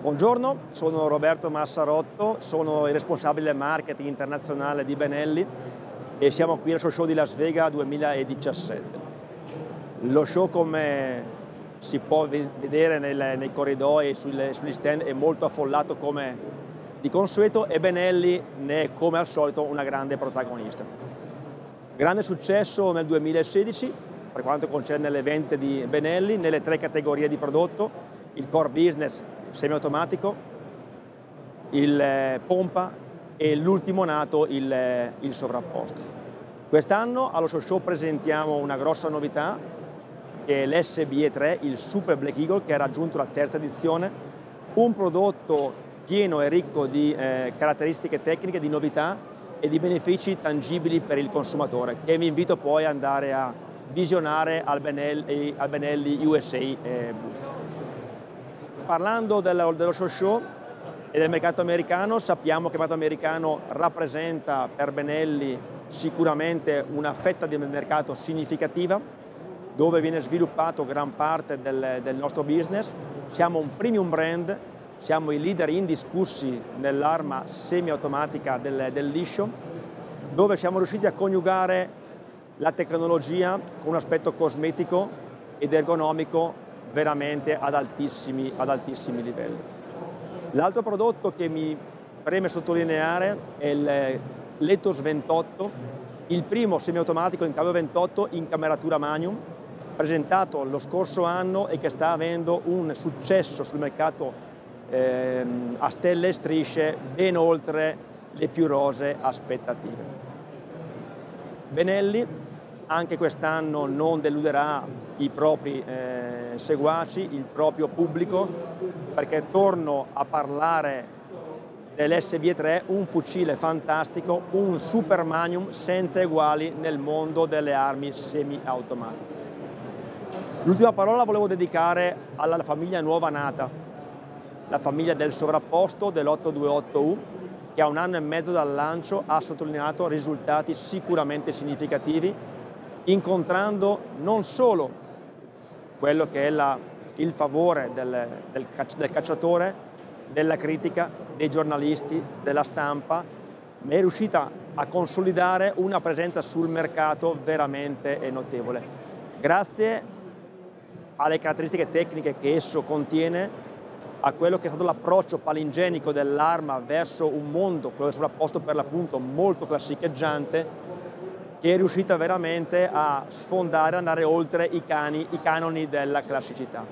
Buongiorno, sono Roberto Massarotto, sono il responsabile marketing internazionale di Benelli e siamo qui al show di Las Vegas 2017. Lo show come si può vedere nel, nei corridoi e sugli stand è molto affollato come di consueto e Benelli ne è come al solito una grande protagonista. Grande successo nel 2016 per quanto concerne le vendite di Benelli nelle tre categorie di prodotto, il core business semiautomatico, il eh, pompa e l'ultimo nato il, eh, il sovrapposto. Quest'anno allo Show Show presentiamo una grossa novità che è l'SBE3, il Super Black Eagle che ha raggiunto la terza edizione, un prodotto pieno e ricco di eh, caratteristiche tecniche, di novità e di benefici tangibili per il consumatore che vi invito poi ad andare a visionare al Benelli, al Benelli USA eh, Booth parlando dello, dello show e del mercato americano, sappiamo che il mercato americano rappresenta per Benelli sicuramente una fetta di mercato significativa dove viene sviluppato gran parte del, del nostro business. Siamo un premium brand, siamo i leader indiscussi nell'arma semiautomatica del, del liscio, dove siamo riusciti a coniugare la tecnologia con un aspetto cosmetico ed ergonomico veramente ad altissimi, ad altissimi livelli. L'altro prodotto che mi preme sottolineare è il Letos 28, il primo semiautomatico in cambio 28 in cameratura magnum, presentato lo scorso anno e che sta avendo un successo sul mercato eh, a stelle e strisce ben oltre le più rose aspettative. Benelli anche quest'anno non deluderà i propri eh, seguaci, il proprio pubblico, perché torno a parlare dell'SB3, un fucile fantastico, un super magnum senza eguali nel mondo delle armi semi-automatiche. L'ultima parola volevo dedicare alla famiglia nuova nata, la famiglia del sovrapposto dell'828U, che a un anno e mezzo dal lancio ha sottolineato risultati sicuramente significativi incontrando non solo quello che è la, il favore del, del, del cacciatore, della critica, dei giornalisti, della stampa, ma è riuscita a consolidare una presenza sul mercato veramente notevole. Grazie alle caratteristiche tecniche che esso contiene, a quello che è stato l'approccio palingenico dell'arma verso un mondo, quello sovrapposto per l'appunto, molto classicheggiante, che è riuscita veramente a sfondare, andare oltre i, cani, i canoni della classicità.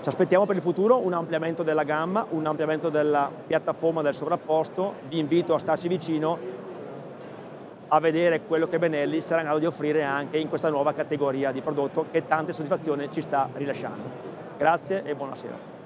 Ci aspettiamo per il futuro un ampliamento della gamma, un ampliamento della piattaforma del sovrapposto, vi invito a starci vicino a vedere quello che Benelli sarà in grado di offrire anche in questa nuova categoria di prodotto che tante soddisfazioni ci sta rilasciando. Grazie e buonasera.